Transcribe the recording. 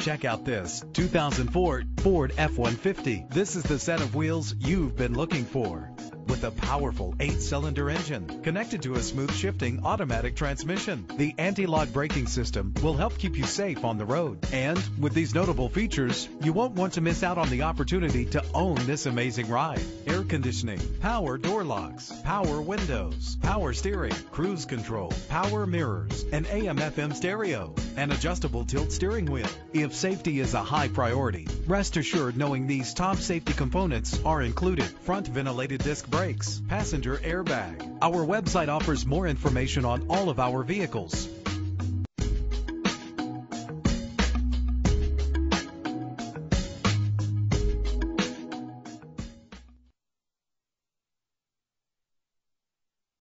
Check out this 2004 Ford F-150. This is the set of wheels you've been looking for with a powerful eight-cylinder engine connected to a smooth shifting automatic transmission. The anti-lock braking system will help keep you safe on the road. And with these notable features, you won't want to miss out on the opportunity to own this amazing ride. Air conditioning, power door locks, power windows, power steering, cruise control, power mirrors, and AM/FM stereo, an adjustable tilt steering wheel. If safety is a high priority, rest assured knowing these top safety components are included. Front ventilated disc brakes, passenger airbag. Our website offers more information on all of our vehicles.